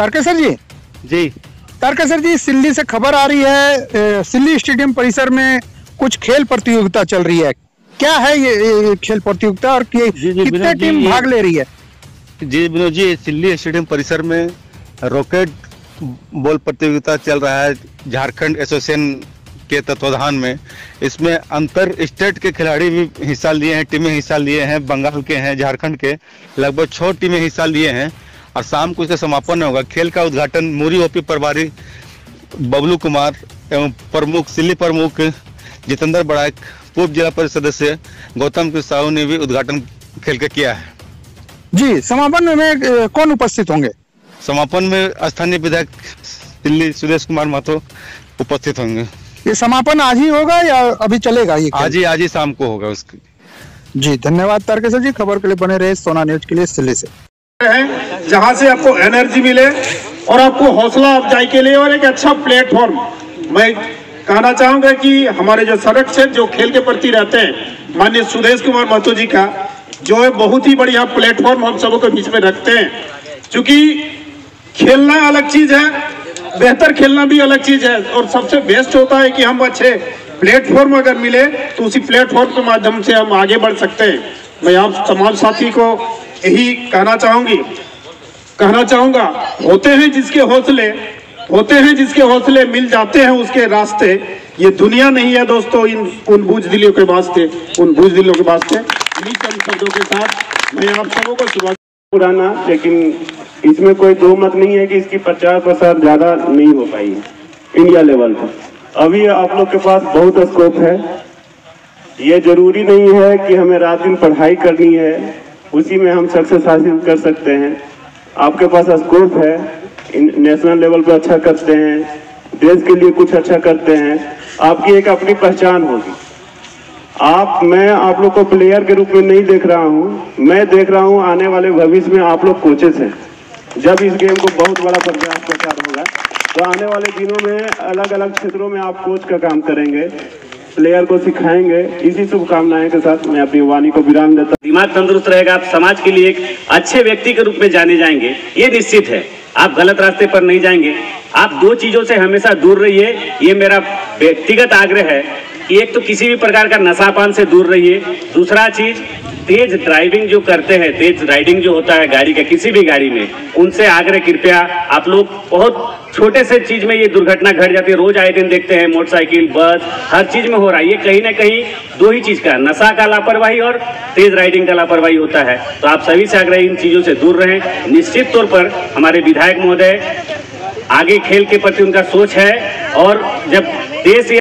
तारकेसर जी? जी। तारकेसर जी सिल्ली से खबर आ रही है सिल्ली स्टेडियम परिसर में कुछ खेल प्रतियोगिता चल रही है। क्या है ये, खेल प्रतियोगिता और कि, जी, जी, कितने टीम भाग ले रही है? जी विनोद जी सिल्ली स्टेडियम परिसर में रॉकेट बॉल प्रतियोगिता चल रहा है झारखंड एसोसिएशन के तत्वाधान में। इसमें अंतर स्टेट के खिलाड़ी भी हिस्सा लिए हैं टीमें हिस्सा लिए हैं बंगाल के हैं झारखंड के। लगभग छह टीमें हिस्सा लिए हैं। और शाम को इसका समापन होगा। खेल का उद्घाटन मूरी ओपी परवारी बबलू कुमार एवं प्रमुख सिल्ली प्रमुख जितेंद्र बड़ाक पूर्व जिला परिषद सदस्य गौतम कृष्ण साहू ने भी उद्घाटन खेल का किया है। जी समापन में कौन उपस्थित होंगे? समापन में स्थानीय विधायक दिल्ली सुरेश कुमार महतो उपस्थित होंगे। ये समापन आज ही होगा या अभी चलेगा ये आज ही आज ही शाम को होगा उसकी। जी धन्यवाद तारकेसर जी। खबर के लिए बने रहे सोना न्यूज़ के लिए सिल्ली से। है, जहाँ से आपको एनर्जी मिले और आपको हौसला अफजाई के लिए और एक अच्छा प्लेटफॉर्म मैं कहना चाहूँगा कि हमारे जो संरक्षक, जो खेल के प्रति रहते हैं, माननीय सुदेश कुमार महतो जी का, जो है बहुत ही बढ़िया प्लेटफॉर्म हम सबों के बीच में रखते हैं। क्योंकि खेलना अलग चीज़ है, बेहतर खेलना भी अलग चीज़ है और सबसे बेस्ट होता है कि हम अच्छे प्लेटफॉर्म अगर मिले तो उसी प्लेटफॉर्म के माध्यम से हम आगे बढ़ सकते हैं। मैं आप तमाम साथी को यही कहना चाहूँगी। कहना चाहूँगा, होते हैं जिसके हौसले, होते हैं जिसके हौसले मिल जाते हैं उसके रास्ते। ये दुनिया नहीं है दोस्तों, इन, उन बूझ दिलों के वास्ते, उन बूझ दिलों के वास्ते। शब्दों के साथ मैं आप सबों को शुरुआत पुराना, लेकिन इसमें कोई दो मत नहीं है कि इसकी प्रचार प्रसार ज़्यादा नहीं हो पाई इंडिया लेवल पर अभी आप लोग के पास बहुत स्कोप है। ये ज़रूरी नहीं है कि हमें रात दिन पढ़ाई करनी है। उसी में हम सक्सेस हासिल कर सकते हैं। आपके पास स्कोप है नेशनल लेवल पर अच्छा करते हैं, देश के लिए कुछ अच्छा करते हैं, आपकी एक अपनी पहचान होगी। आप, मैं आप लोग को प्लेयर के रूप में नहीं देख रहा हूँ, मैं देख रहा हूँ आने वाले भविष्य में आप लोग कोचेस हैं। जब इस गेम को बहुत बड़ा प्रचार प्रचार होगा तो आने वाले दिनों में अलग अलग क्षेत्रों में आप कोच का काम करेंगे। प्लेयर को सिखाएँगे। इसी शुभकामनाएँ के साथ मैं अपनी वाणी को विराम देता हूँ। दिमाग तंदुरुस्त रहेगा, आप समाज के लिए एक अच्छे व्यक्ति के रूप में जाने जाएँगे। ये निश्चित है। आप गलत रास्ते पर नहीं जाएँगे। आप दो चीज़ों से हमेशा दूर रहिए। ये मेरा व्यक्तिगत आग्रह है। एक तो किसी भी प्रकार का नशापान से दूर रहिए। दूसरा चीज़, तेज ड्राइविंग जो करते हैं, तेज राइडिंग जो होता है गाड़ी का, किसी भी गाड़ी में, उनसे आग्रह, कृपया आप लोग बहुत छोटे से चीज़ में ये दुर्घटना घट जाती है। रोज आए दिन देखते हैं, मोटरसाइकिल, बस, हर चीज़ में हो रहा है। ये कहीं ना कहीं दो ही चीज़ का, नशा का लापरवाही और तेज राइडिंग का लापरवाही होता है। तो आप सभी से आग्रह, इन चीज़ों से दूर रहें। निश्चित तौर पर हमारे विधायक महोदय, आगे खेल के प्रति उनका सोच है और जब देश